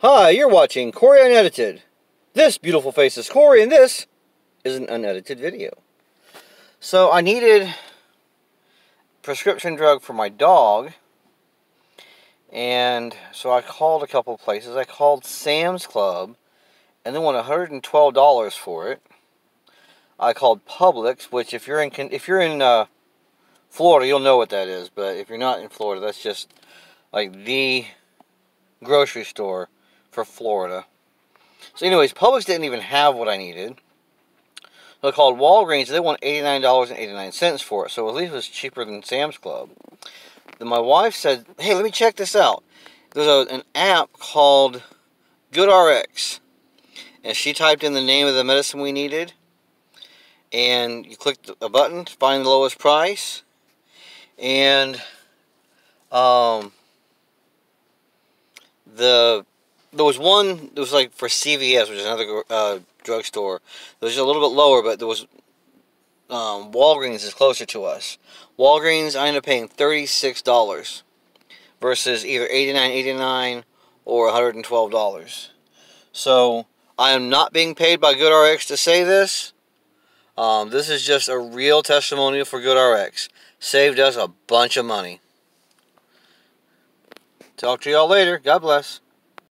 Hi, you're watching Corry Unedited. This beautiful face is Corry, and this is an unedited video. So I needed prescription drug for my dog, and so I called a couple places. I called Sam's Club, and they want $112 for it. I called Publix, which if you're in if you're in uh, Florida, you'll know what that is. But if you're not in Florida, that's just like the grocery store for Florida. So anyways, Publix didn't even have what I needed. So I called Walgreens. They want $89.89 for it. So at least it was cheaper than Sam's Club. Then my wife said, hey, let me check this out. There's a, an app called GoodRx. And she typed in the name of the medicine we needed. And you clicked a button to find the lowest price. And um, the there was one there was like for CVS, which is another uh, drugstore. It was a little bit lower, but there was um, Walgreens is closer to us. Walgreens, I ended up paying thirty six dollars versus either eighty nine eighty nine or one hundred and twelve dollars. So I am not being paid by GoodRx to say this. Um, this is just a real testimonial for GoodRx. Saved us a bunch of money. Talk to y'all later. God bless.